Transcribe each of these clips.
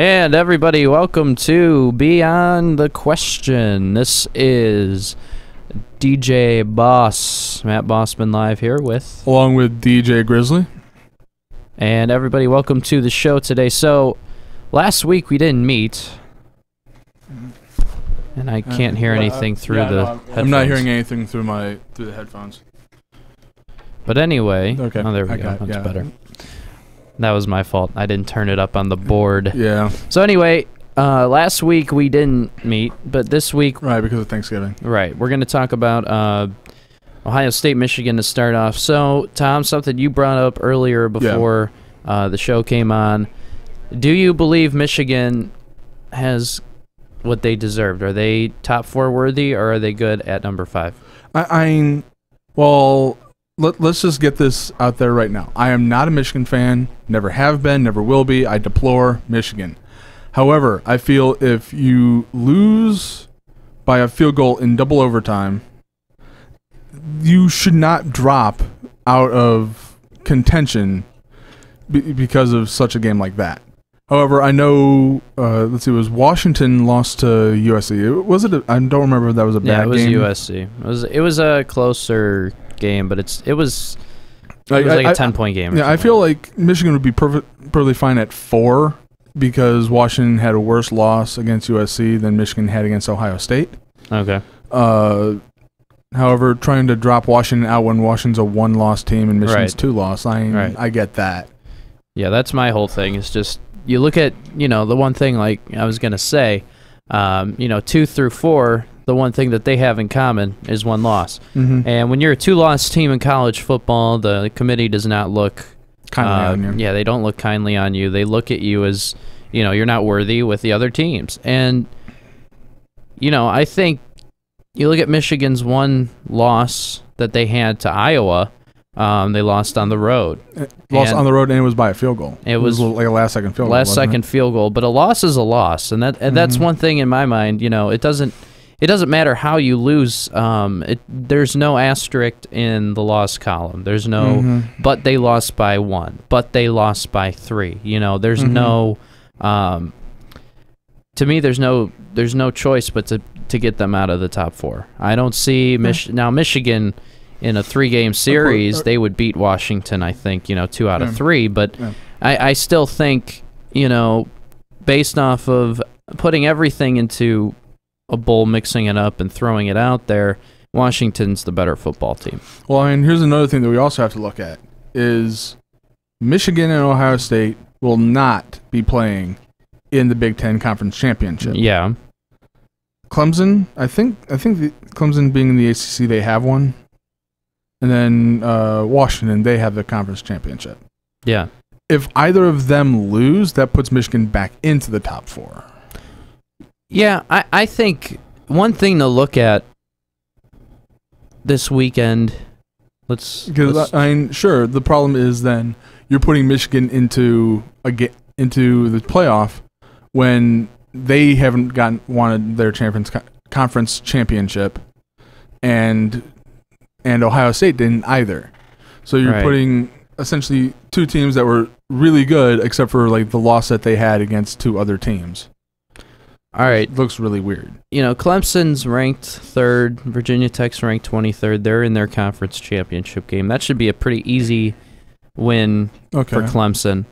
And everybody, welcome to Beyond the Question. This is DJ Boss, Matt Bossman live here with, along with DJ Grizzly. and everybody, welcome to the show today. So, last week we didn't meet, and I uh, can't hear anything through Yeah, the. no, I'm- I'm not hearing anything through my through the headphones. But anyway, Okay. oh there we I go. That's yeah. better. That was my fault. I didn't turn it up on the board. Yeah, So anyway, uh, last week we didn't meet, but this week right because of Thanksgiving. Right. We're going to talk about uh, Ohio State, Michigan to start off. So, Tom, something you brought up earlier before uh, the show came on. Do you believe Michigan has what they deserved? Are they top four worthy, or are they good at number five? I, I well, let, let's just get this out there right now. I am not a Michigan fan. Never have been. Never will be. I deplore Michigan. However, I feel if you lose by a field goal in double overtime, you should not drop out of contention be- because of such a game like that. However, I know. Uh, let's see. It was Washington lost to USC. Was it? I don't remember if that was a bad Yeah, it was game. USC. It was it was a closer game, but it's it was it Like, was like I- a ten point game. Yeah, I feel like Michigan would be perfect, perfectly fine at four because Washington had a worse loss against USC than Michigan had against Ohio State. okay. Uh, however, trying to drop Washington out when Washington's a one-loss team and Michigan's Right. two loss, I Right. I get that. Yeah, that's my whole thing. It's just you look at you know the one thing like I was gonna say, um, you know two through four. The one thing that they have in common is one loss. Mm-hmm. And when you're a two-loss team in college football, the committee does not look Kindly uh, on you. Yeah, they don't look kindly on you. They look at you as you know you're not worthy with the other teams. And you know I think you look at Michigan's one loss that they had to Iowa. Um, they lost on the road. Lost and- on the road and it was by a field goal. It was like a last-second field goal. last wasn't it? second field goal, but a loss is a loss, and that and that's Mhm. one thing in my mind. You know, it doesn't it doesn't matter how you lose. Um, it there's no asterisk in the loss column. There's no, Mhm. but they lost by one, but they lost by three. You know, there's Mhm. no. Um, to me, there's no there's no choice but to to get them out of the top four. I don't see Mich- now Michigan. In a three-game series, uh, they would beat Washington. I think you know two out Yeah. of three, but Yeah. I, I still think, you know, based off of putting everything into a bowl, mixing it up, and throwing it out there, Washington's the better football team. Well, and here's another thing that we also have to look at is Michigan and Ohio State will not be playing in the Big Ten Conference Championship. Yeah. Clemson, I think, I think the, Clemson being in the ACC, they have one, and then uh, Washington, they have the conference championship. Yeah. If either of them lose, that puts Michigan back into the top four. Yeah, I, I think one thing to look at this weekend, let's. Because I mean, sure, the problem is then you're putting Michigan into a ga- into the playoff when they haven't gotten wanted their champions conference championship, and and Ohio State didn't either. So you're Right. putting essentially two teams that were really good, except for like the loss that they had against two other teams. All right. Looks really weird. You know, Clemson's ranked third, Virginia Tech's ranked 23rd. They're in their conference championship game. That should be a pretty easy win Okay. for Clemson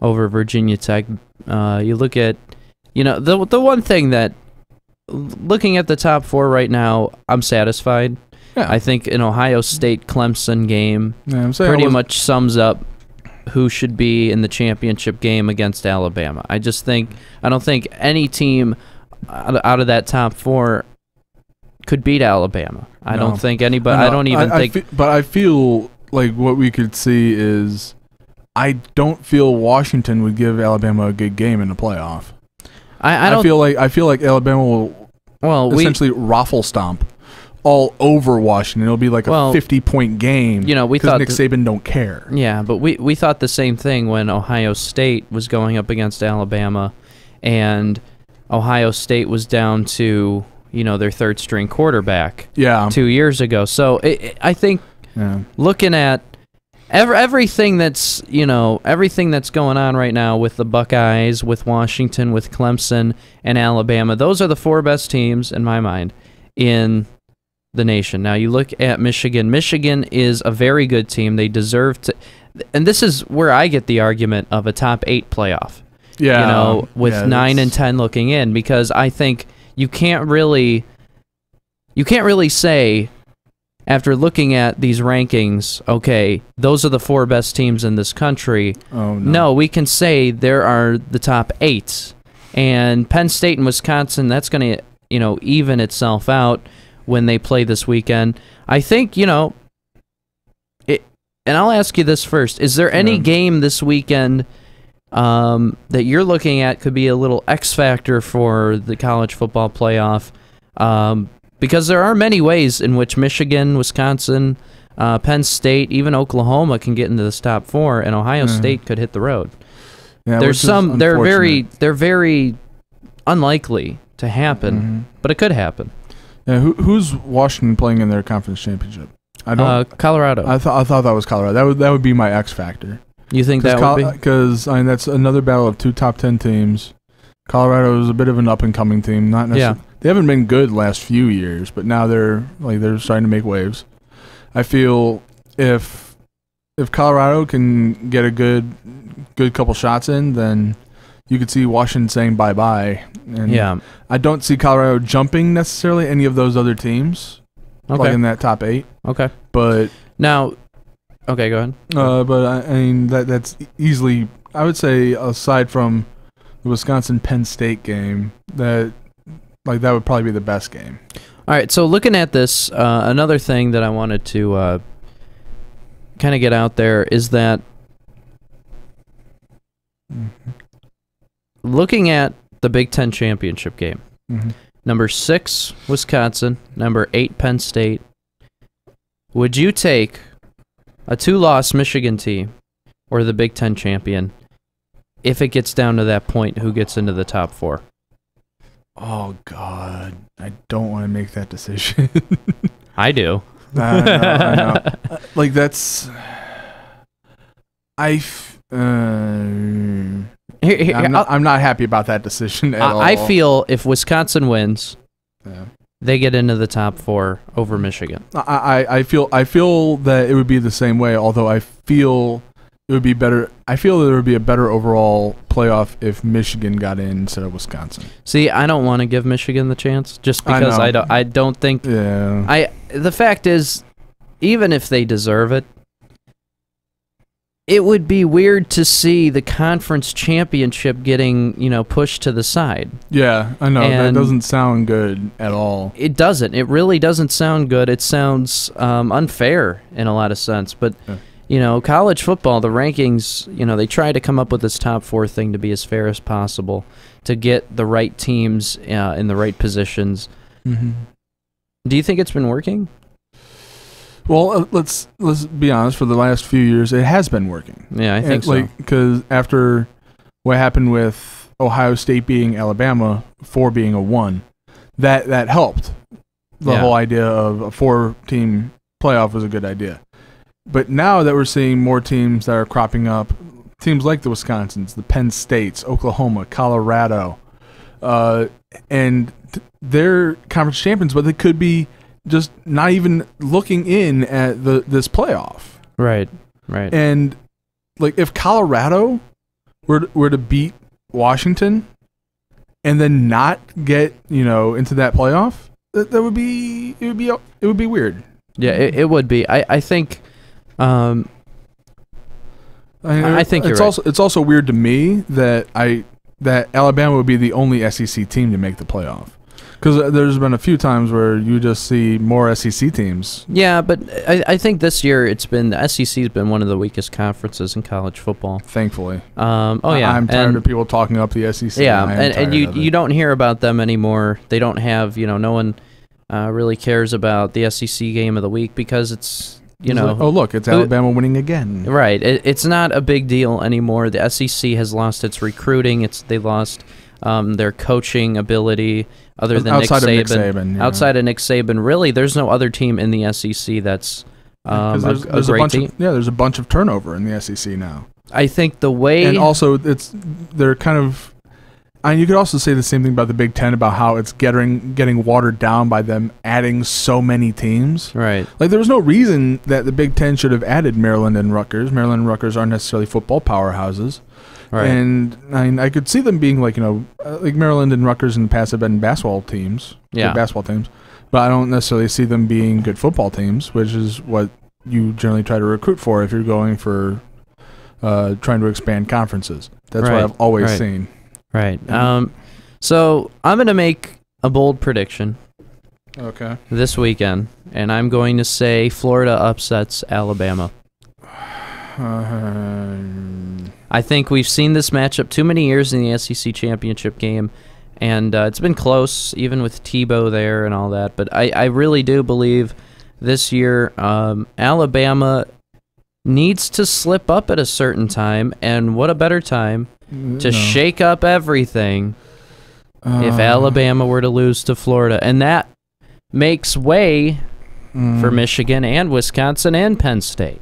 over Virginia Tech. Uh, you look at, you know, the the one thing that looking at the top four right now, I'm satisfied. yeah. I think an Ohio State Clemson game yeah, I'm saying I pretty much sums up who should be in the championship game against Alabama. I just think I don't think any team out of that top four could beat Alabama. I No. don't think anybody. know. I don't even I think. but I feel like what we could see is, I don't feel Washington would give Alabama a good game in the playoff. I, I don't. feel like I feel like Alabama will well, we essentially raffle stomp all over Washington. It'll be like a Well, fifty point game. you know we thought Nick Saban don't care. Yeah, but we, we thought the same thing when Ohio State was going up against Alabama and Ohio State was down to, you know, their third string quarterback Yeah, two years ago. So it, it- I think yeah. looking at Every, everything that's you know everything that's going on right now with the Buckeyes, with Washington, with Clemson and Alabama. Those are the four best teams in my mind in the nation. Now you look at Michigan. Michigan is a very good team. They deserve to, and this is where I get the argument of a top eight playoff. Yeah, you know, with yeah, nine and ten looking in, because I think you can't really, you can't really say after looking at these rankings, okay, those are the four best teams in this country. Oh no. No, we can say there are the top eight, and Penn State and Wisconsin. That's going to you know even itself out when they play this weekend. I think you know. It, and I'll ask you this first: Is there any Yeah. game this weekend um, that you're looking at could be a little X factor for the college football playoff? Um, because there are many ways in which Michigan, Wisconsin, uh, Penn State, even Oklahoma can get into this top four, and Ohio Mhm. State could hit the road. Yeah, There's some. They're very. They're very unlikely to happen, Mhm. but it could happen. Yeah, who, who's Washington playing in their conference championship? I don't. Uh, Colorado. I thought I thought that was Colorado. That would that would be my X factor. you think that would be? Because I mean that's another battle of two top ten teams. Colorado is a bit of an up and coming team. Not necessarily. They haven't been good last few years, but now they're like they're starting to make waves. I feel if if Colorado can get a good good couple shots in, then you could see Washington saying bye bye. And Yeah. I don't see Colorado jumping necessarily any of those other teams, like in that top eight. Okay. But Now. Okay. Go ahead. uh, but I, I mean that that's easily. I would say aside from the Wisconsin Penn State game, that like that would probably be the best game. All right. So looking at this, uh, another thing that I wanted to uh, kind of get out there is that looking at the Big Ten championship game, Mhm. number six Wisconsin, number eight Penn State. Would you take a two-loss Michigan team or the Big Ten champion if it gets down to that point? Who gets into the top four? Oh God, I don't want to make that decision. I do. I know, I know. Like that's. I. F- uh, I'm, Here- here, not, I'll- I'm not happy about that decision at all. I, I feel if Wisconsin wins, Yeah. they get into the top four over Michigan. I, I, I feel I feel that it would be the same way. Although I feel it would be better. I feel there would be a better overall playoff if Michigan got in instead of Wisconsin. See, I don't want to give Michigan the chance just because know. I, don't. I don't think. Yeah. I. The fact is, even if they deserve it, it would be weird to see the conference championship getting you know pushed to the side. yeah. I know that doesn't sound good at all. It doesn't. It really doesn't sound good. It sounds um, unfair in a lot of sense. But Yeah. you know, college football, the rankings, you know, they try to come up with this top four thing to be as fair as possible to get the right teams uh, in the right positions. Mm-hmm. Do you think it's been working? Well, uh, let's let's be honest. For the last few years, it has been working. Yeah, I think so. Like because after what happened with Ohio State being Alabama four being a one, that that helped. The Yeah. whole idea of a four-team playoff was a good idea. But now that we're seeing more teams that are cropping up, teams like the Wisconsins, the Penn States, Oklahoma, Colorado, uh, and th- they're conference champions, but they could be just not even looking in at the this playoff. right, right. And like if Colorado were to, were to beat Washington and then not get, you know, into that playoff, that, that would be it would be it would be weird. yeah, it, it would be. I, I think. Um, I think it's you're right. also it's also weird to me that I that Alabama would be the only SEC team to make the playoff. Cuz there's been a few times where you just see more SEC teams. yeah, but I, I think this year it's been the SEC has been one of the weakest conferences in college football. Thankfully, Um, oh yeah, I'm tired and- of people talking up the SEC. Yeah, I am and, and you you don't hear about them anymore. They don't have you know no one uh, really cares about the SEC game of the week because it's you know like, oh look, it's Alabama winning again. right. It, it's not a big deal anymore. The SEC has lost its recruiting. It's they lost um, their coaching ability. Other than outside Nick of Nick Saban, yeah. outside of Nick Saban, really, there's no other team in the SEC that's Um, there's, a, a there's a, great bunch team. of yeah, there's a bunch of turnover in the SEC now, I think the way and also it's they're kind of. And you could also say the same thing about the Big Ten about how it's getting getting watered down by them adding so many teams. right, Like there was no reason that the Big Ten should have added Maryland and Rutgers. Maryland and Rutgers aren't necessarily football powerhouses, right, and I, mean, I could see them being like you know uh, like Maryland and Rutgers in the past have been basketball teams, Yeah. basketball teams, but I don't necessarily see them being good football teams, which is what you generally try to recruit for if you're going for uh, trying to expand conferences. That's Right, what I've always right. seen. right. Mhm. Um, so I'm gonna make a bold prediction Okay. this weekend, and I'm going to say Florida upsets Alabama. Um, I think we've seen this matchup too many years in the SEC championship game, and uh, it's been close, even with Tebow there and all that. But I, I really do believe this year um, Alabama needs to slip up at a certain time, and what a better time to no. shake up everything if Uh, Alabama were to lose to Florida, and that makes way mm, for Michigan and Wisconsin and Penn State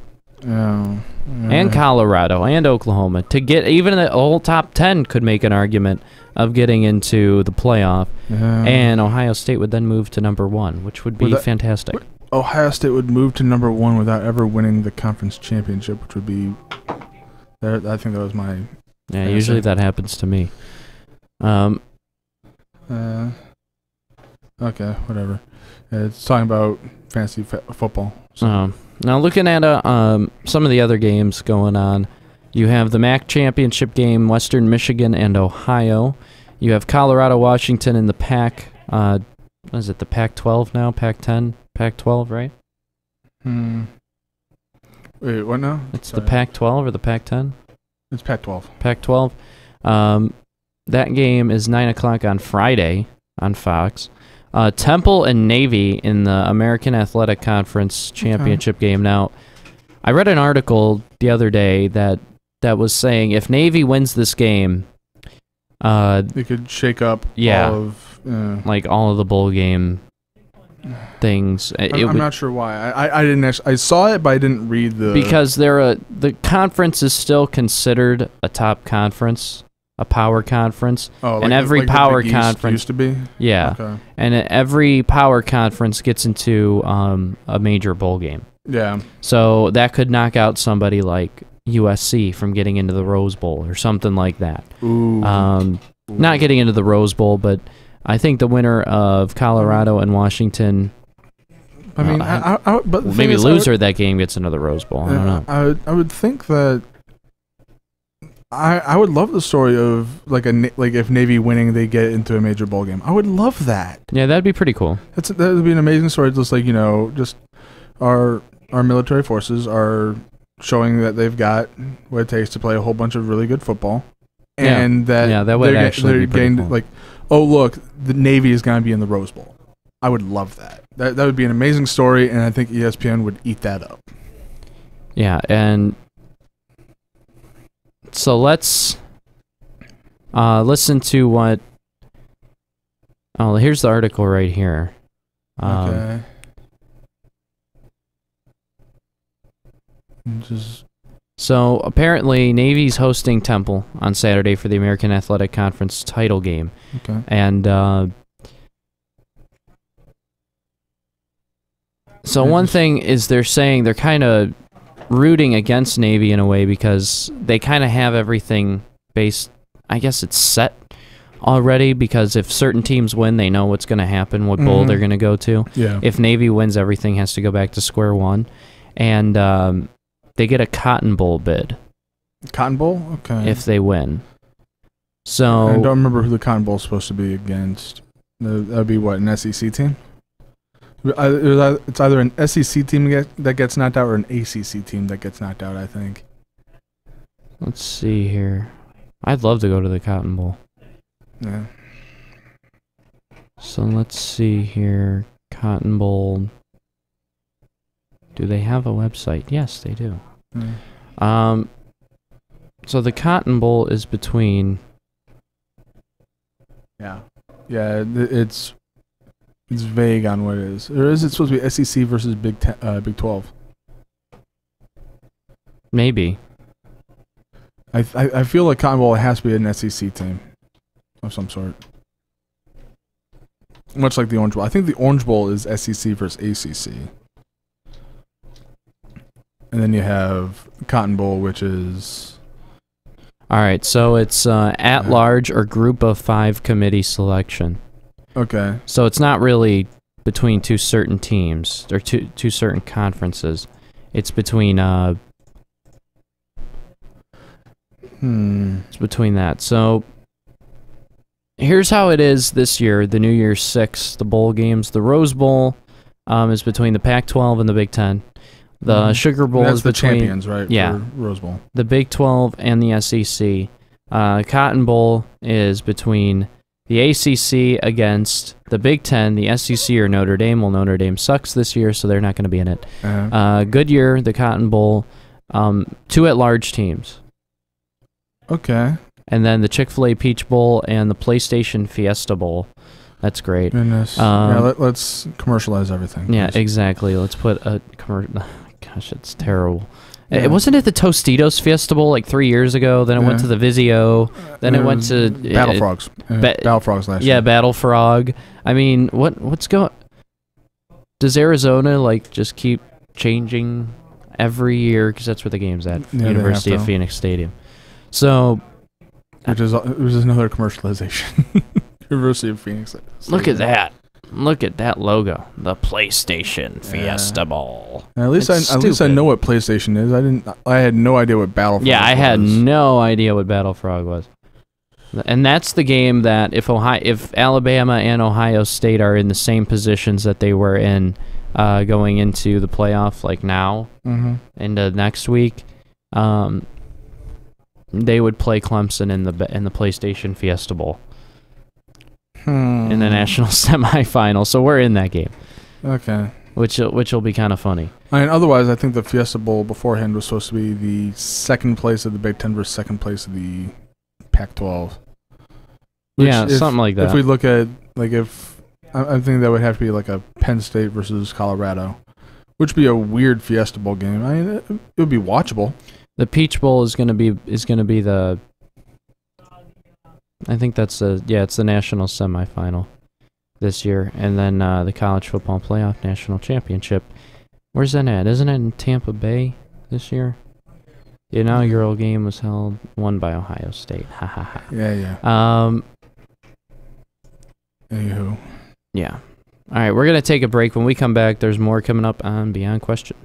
yeah, and. Colorado and Oklahoma to get even the whole top 10 could make an argument of getting into the playoff Yeah. and Ohio State would then move to number 1 which would be Would that- fantastic. Ohio State would move to number one without ever winning the conference championship, which would be. I think that was my. yeah, yeah, usually that happens to me. Um Uh, okay, whatever. Uh, it's talking about fantasy fa- football. So. um, now looking at uh, um some of the other games going on, you have the MAC championship game Western Michigan and Ohio. You have Colorado Washington in the Pac uh what is it the Pac 12 now? Pac 10, Pac 12, right? Hmm. Wait, what now? It's Sorry. the Pac 12 or the Pac 10? It's Pac-12. Pac 12. Um, that game is 9 o'clock on Friday on Fox. Uh, Temple and Navy in the American Athletic Conference championship game. Now, I read an article the other day that, that was saying if Navy wins this game, uh, It could shake up. Yeah. All of, uh, like all of the bowl game things, it I'm, I'm would- not sure why. I, I, I didn't. Actually, I saw it, but I didn't read the. because they're a the conference is still considered a top conference, a power conference. oh, and every the power conference- used to be. Yeah. Okay. and every power conference gets into um, a major bowl game. Yeah. So that could knock out somebody like USC from getting into the Rose Bowl or something like that. Ooh. Um, Ooh. not getting into the Rose Bowl, but I think the winner of Colorado and Washington, I mean, uh, I, I, I, but maybe is, would- loser of that game gets into the Rose Bowl. I don't know. I would, I would think that I I would love the story of like a like if Navy winning they get into a major bowl game. I would love that. Yeah, that'd be pretty cool. That's that would be an amazing story. Just like you know, just our our military forces are showing that they've got what it takes to play a whole bunch of really good football, Yeah. and that Yeah, that would they're actually they're be pretty getting, cool. like, oh look, the Navy is going to be in the Rose Bowl. I would love that. That that would be an amazing story, and I think ESPN would eat that up. Yeah, and so let's uh, listen to what. Oh, here's the article right here. Um, Okay. Just So apparently, Navy's hosting Temple on Saturday for the American Athletic Conference title game, okay. and uh, so one thing is they're saying they're kind of rooting against Navy in a way because they kind of have everything based. I guess it's set already because if certain teams win, they know what's going to happen, what bowl Mhm. they're going to go to. Yeah. If Navy wins, everything has to go back to square one, and um, they get a Cotton Bowl bid Cotton Bowl. Okay. if they win. So I don't remember who the Cotton Bowl is supposed to be against. That would be what an SEC team. I- it was ei- It's either an SEC team that gets knocked out or an ACC team that gets knocked out. I think. let's see here. I'd love to go to the Cotton Bowl. Yeah. So let's see here. Cotton Bowl. Do they have a website? Yes, they do. Yeah. Um, so the Cotton Bowl is between. Yeah. Yeah. It's it's vague on what it is. Or is it supposed to be SEC versus Big Ten, uh, Big Twelve? Maybe. I, I I feel like Cotton Bowl has to be an SEC team of some sort. Much like the Orange Bowl. I think the Orange Bowl is SEC versus ACC. And then you have Cotton Bowl, which is All right, so it's uh, at large or group of five committee selection. Okay. So it's not really between two certain teams or two two certain conferences. It's between uh Hmm. it's between that. So here's how it is this year, the New Year's Six, the bowl games. The Rose Bowl um, is between the Pac-12 and the Big Ten. The Mhm. Sugar Bowl is the between champions, right? Yeah. Rose Bowl. the Big 12 and the SEC. Uh, Cotton Bowl is between the ACC against the Big Ten, the SEC or Notre Dame. Well, Notre Dame sucks this year, so they're not going to be in it. Uh, Uh, Goodyear, the Cotton Bowl, um, two at-large teams, okay. and then the Chick-fil-A Peach Bowl and the PlayStation Fiesta Bowl. That's great. Goodness. Um, yeah, let, us commercialize everything. Yeah, please. exactly. Let's put a commercial. Gosh, it's terrible. Yeah. It wasn't at the Tostitos Fiesta Bowl like three years ago. Then it went to the Vizio. Then it went to Battle uh, Frogs. Uh, ba- Battle Frogs last year. Yeah. Battle Frog. I mean, what what's going? Does Arizona like just keep changing every year? Because that's where the game's at, Yeah, University of. Phoenix Stadium. So which is which is another commercialization. University of Phoenix. Stadium. look at that. Look at that logo. The PlayStation Yeah. Fiesta Bowl. At least I It's at least I know what PlayStation is. I didn't. I had no idea what Battle. Yeah, I had no idea what Battle Frog was. And that's the game that if Ohio, if Alabama and Ohio State are in the same positions that they were in uh, going into the playoff, like now Mhm. into next week, um, they would play Clemson in the in the PlayStation Fiesta Bowl Hmm. in the national semifinal. So we're in that game, Okay. which which will be kind of funny. I mean, otherwise, I think the Fiesta Bowl beforehand was supposed to be the second place of the Big Ten versus second place of the Pac-12. Which yeah, if- something like that. If we look at like if I, I think that would have to be like a Penn State versus Colorado, which would be a weird Fiesta Bowl game. I mean, it, it would be watchable. The Peach Bowl is gonna be is gonna be the. I think that's the yeah, it's the national semifinal this year, and then uh, the college football playoff national championship. Where's that at? Isn't it in Tampa Bay this year? The inaugural game was held won by Ohio State. Ha ha ha. Yeah, yeah. Um, Anywho, yeah. All right, we're gonna take a break. When we come back, there's more coming up on Beyond Question.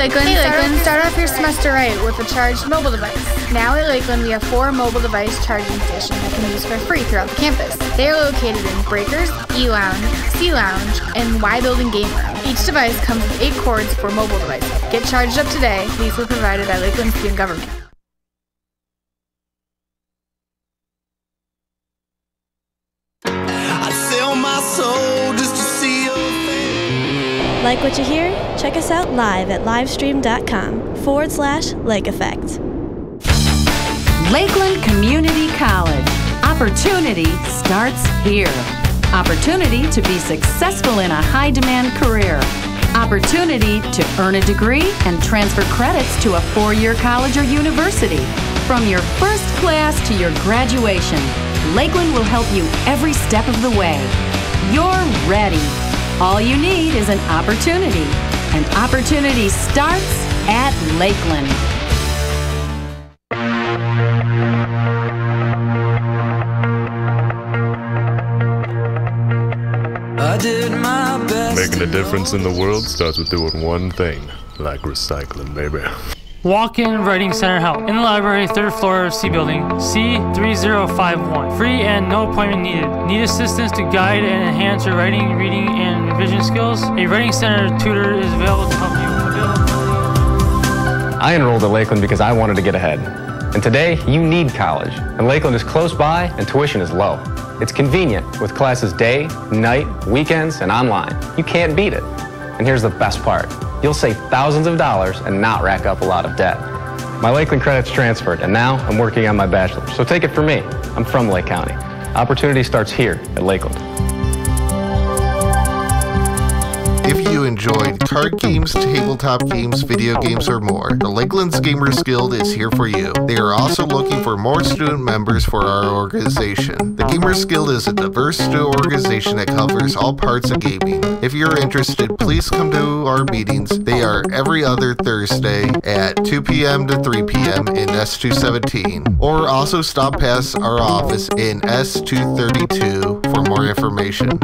Lakeland, hey Lakeland, start off your semester right with a charged mobile device. Now at Lakeland, we have four mobile device charging stations you can use for free throughout the campus. They are located in Breakers, E Lounge, C Lounge, and Y Building Game Room. Each device comes with eight cords for mobile devices. Get charged up today. These were provided by Lakeland Student Government. Like what you hear? Check us out live at livestream.com forward slash lake effect. Lakeland Community College. Opportunity starts here. Opportunity to be successful in a high demand career. Opportunity to earn a degree and transfer credits to a four year college or university. From your first class to your graduation, Lakeland will help you every step of the way. You're ready. All you need is an opportunity. And opportunity starts at Lakeland. I did my best. Making a difference in the world starts with doing one thing, like recycling, baby. Walk-in Writing Center help in the library, third floor of C building, C3051. Free and no appointment needed. Need assistance to guide and enhance your writing, reading, and revision skills? A Writing Center tutor is available to help you. I enrolled at Lakeland because I wanted to get ahead. And today, you need college. And Lakeland is close by and tuition is low. It's convenient with classes day, night, weekends, and online. You can't beat it. And here's the best part you'll save thousands of dollars and not rack up a lot of debt. My Lakeland credits transferred, and now I'm working on my bachelor's. So take it from me. I'm from Lake County. Opportunity starts here at Lakeland. Enjoyed card games, tabletop games, video games, or more, the Lakelands Gamers Guild is here for you. They are also looking for more student members for our organization. The Gamers Guild is a diverse student organization that covers all parts of gaming. If you're interested, please come to our meetings. They are every other Thursday at 2 p.m. to 3 p.m. in S217, or also stop past our office in S232 for more information.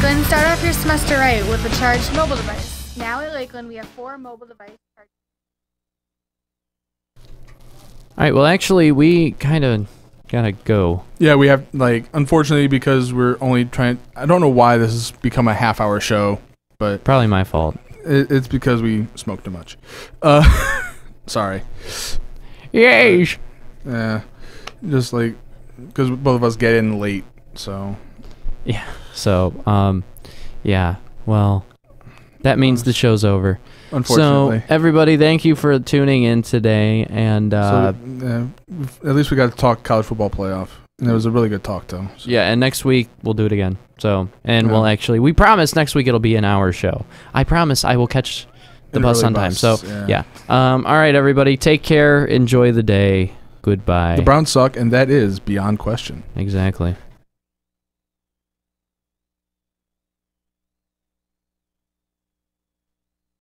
Hey Lakeland, start off your semester right with a charged mobile device. Now at Lakeland, we have four mobile device charging. All right. Well, actually, we kind of gotta go. Yeah, we have like unfortunately because we're only trying. I don't know why this has become a half hour show, but Probably my fault. it, it's because we smoked too much. Uh, sorry. Yes. Yeah, just like because both of us get in late, so Yeah. So, um, yeah. Well, that means the show's over. unfortunately. So, everybody, thank you for tuning in today. And uh, so yeah, at least we got to talk college football playoff, and it was a really good talk though. So, yeah, and next week we'll do it again. So, and Yeah. we'll actually, we promise next week it'll be an hour show. I promise I will catch the An bus early on time. So, yeah. yeah. Um, all right, everybody, take care. Enjoy the day. Goodbye. The Browns suck, and that is beyond question. exactly.